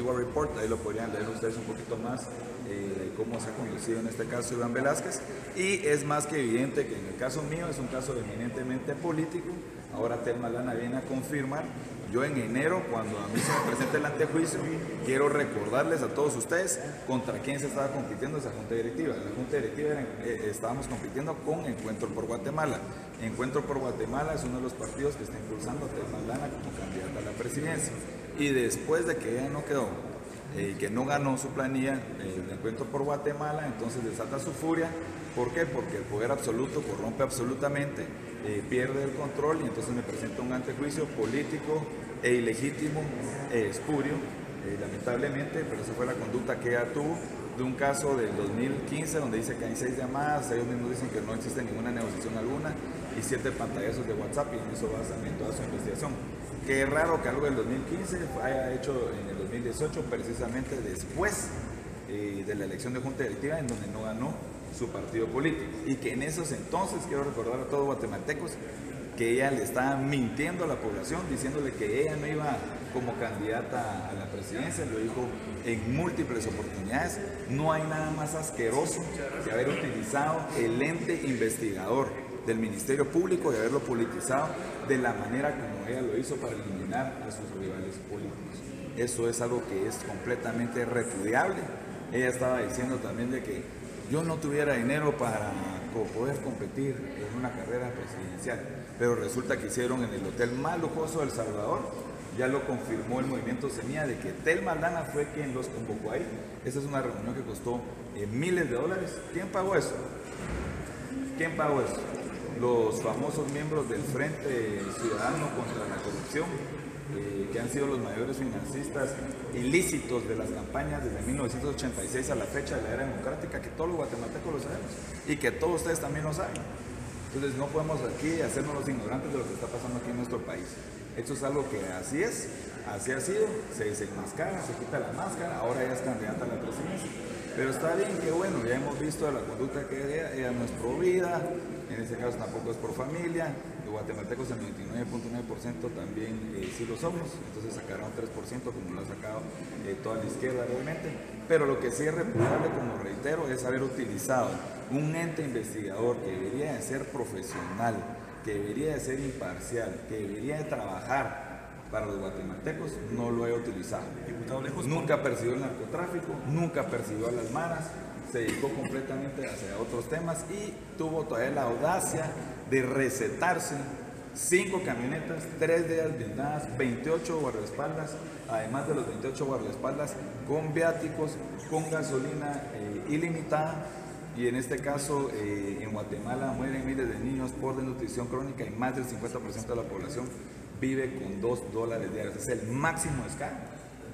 Antigua Report, ahí lo podrían leer ustedes un poquito más eh, cómo se ha conducido en este caso Iván Velázquez. Y es más que evidente que en el caso mío es un caso eminentemente político. Ahora Telma Lana viene a confirmar yo en enero, cuando a mí se me presenta el antejuicio, quiero recordarles a todos ustedes contra quién se estaba compitiendo esa junta directiva. La junta directiva eh, estábamos compitiendo con Encuentro por Guatemala. Encuentro por Guatemala es uno de los partidos que está impulsando a Telma Lana como candidata a la presidencia. Y después de que ella no quedó eh, que no ganó su planilla eh, de Encuentro por Guatemala, entonces desata su furia. ¿Por qué? Porque el poder absoluto corrompe absolutamente eh, pierde el control y entonces me presenta un antejuicio político e ilegítimo, e espurio, eh, lamentablemente, pero esa fue la conducta que ella tuvo de un caso del 2015 donde dice que hay seis llamadas, ellos mismos dicen que no existe ninguna negociación alguna y siete pantallazos de WhatsApp y en eso basan en toda su investigación. Qué raro que algo del 2015 haya hecho en el 2018 precisamente después eh, de la elección de Junta Directiva en donde no ganó su partido político. Y que en esos entonces, quiero recordar a todos guatemaltecos, que ella le estaba mintiendo a la población, diciéndole que ella no iba como candidata a la presidencia, lo dijo en múltiples oportunidades. No hay nada más asqueroso que haber utilizado el ente investigador del Ministerio Público y haberlo politizado de la manera como ella lo hizo para eliminar a sus rivales políticos. Eso es algo que es completamente repudiable. Ella estaba diciendo también de que yo no tuviera dinero para poder competir en una carrera presidencial. Pero resulta que hicieron en el hotel más lujoso del Salvador, ya lo confirmó el movimiento Semilla de que Tel Maldana fue quien los convocó ahí. Esa es una reunión que costó eh, miles de dólares. ¿Quién pagó eso? ¿Quién pagó eso? Los famosos miembros del Frente Ciudadano contra la Corrupción eh, que han sido los mayores financistas ilícitos de las campañas desde 1986 a la fecha de la era democrática, que todos los guatemaltecos lo sabemos y que todos ustedes también lo saben. Entonces no podemos aquí hacernos los ignorantes de lo que está pasando aquí en nuestro país. Esto es algo que así es, así ha sido, se desenmascara, se quita la máscara, ahora ella es candidata a la presidencia. Pero está bien, que bueno, ya hemos visto la conducta que ella, ella no es pro vida, en este caso tampoco es por familia, guatemaltecos el 99.9% también eh, sí lo somos, entonces sacaron 3% como lo ha sacado eh, toda la izquierda realmente, pero lo que sí es repudiable, como reitero, es haber utilizado un ente investigador que debería de ser profesional, que debería de ser imparcial, que debería de trabajar para los guatemaltecos, no lo he utilizado. nunca persiguió el narcotráfico, nunca persiguió a las maras, se dedicó completamente hacia otros temas y tuvo todavía la audacia de recetarse cinco camionetas, tres de ellas blindadas, 28 guardaespaldas, además de los 28 guardaespaldas, con viáticos, con gasolina eh, ilimitada. Y en este caso, eh, en Guatemala mueren miles de niños por desnutrición crónica y más del 50% de la población vive con 2 dólares diarios. Es el máximo escala.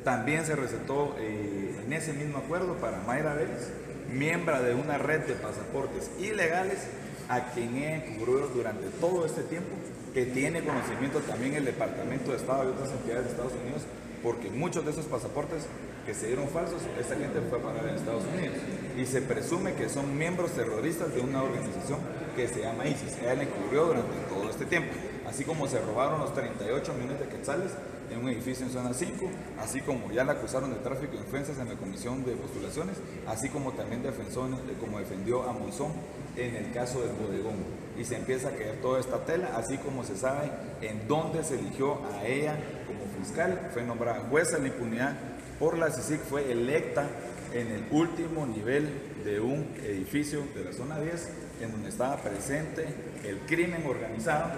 También se recetó eh, en ese mismo acuerdo para Mayra Vélez, miembro de una red de pasaportes ilegales a quien he cubrido durante todo este tiempo, que tiene conocimiento también el Departamento de Estado y otras entidades de Estados Unidos, porque muchos de esos pasaportes que se dieron falsos, esta gente fue a parar en Estados Unidos. Y se presume que son miembros terroristas de una organización que se llama ISIS. Ella le cubrió durante todo este tiempo. Así como se robaron los 38 millones de quetzales en un edificio en zona 5, así como ya la acusaron de tráfico de influencias en la comisión de postulaciones, así como también defensó, como defendió a Monzón en el caso del bodegón. Y se empieza a caer toda esta tela, así como se sabe en dónde se eligió a ella como fiscal, fue nombrada jueza de la impunidad por la CICIC, fue electa en el último nivel de un edificio de la zona 10, en donde estaba presente el crimen organizado,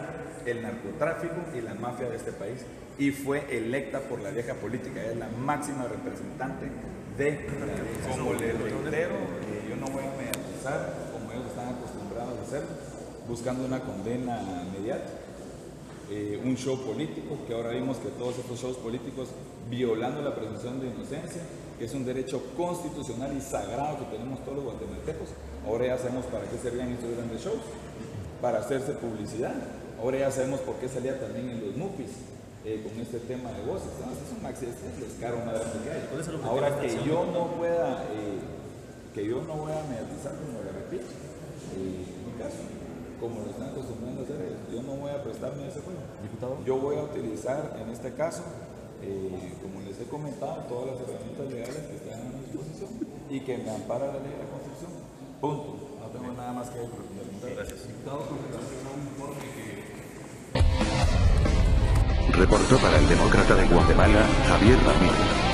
el narcotráfico y la mafia de este país, y fue electa por la vieja política, es la máxima representante de la Como reitero, yo no voy a mediatizar están acostumbrados a hacer, buscando una condena mediática, eh, un show político, que ahora vimos que todos estos shows políticos violando la presunción de inocencia, que es un derecho constitucional y sagrado que tenemos todos los guatemaltecos. Ahora ya sabemos para qué servían estos grandes shows, para hacerse publicidad. Ahora ya sabemos por qué salía también en los MUPIs, eh, con este tema de voces. No, es un maxi, es descaro más grande que hay. Ahora que yo no pueda, eh, que yo no voy a mediatizar, como le repito, en mi caso, como lo están acostumbrando a hacer, yo no voy a prestarme a ese juego. Diputado. Yo voy a utilizar en este caso, eh, como les he comentado todas las herramientas legales que están a mi disposición y que me ampara la ley de la Constitución. Punto. No tengo nada más que. Muchas gracias. Reportó para el Demócrata de Guatemala, Javier Ramírez.